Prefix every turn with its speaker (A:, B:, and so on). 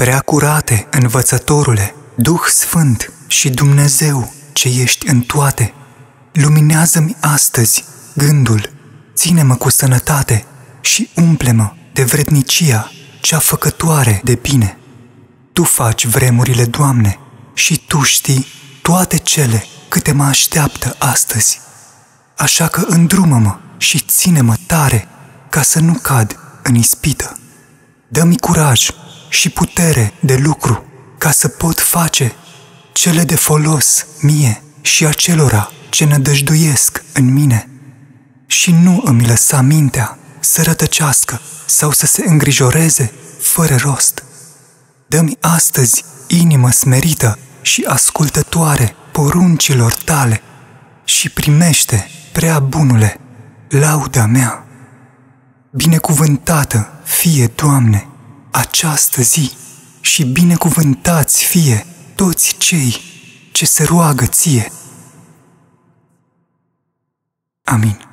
A: Prea curate, învățătorule, Duh Sfânt și Dumnezeu ce ești în toate, luminează-mi astăzi gândul, ține-mă cu sănătate și umple-mă de vrednicia cea făcătoare de bine. Tu faci vremurile, Doamne, și Tu știi toate cele câte mă așteaptă astăzi. Așa că îndrumă-mă și ține-mă tare ca să nu cad în ispită. Dă-mi curaj și putere de lucru ca să pot face cele de folos mie și acelora ce nădăjduiesc în mine. Și nu îmi lăsa mintea să rătăcească sau să se îngrijoreze fără rost. Dă-mi astăzi inimă smerită și ascultătoare poruncilor tale și primește, prea bunule, lauda mea. Binecuvântată fie, Doamne, această zi și binecuvântați fie toți cei ce se roagă ție. Amin.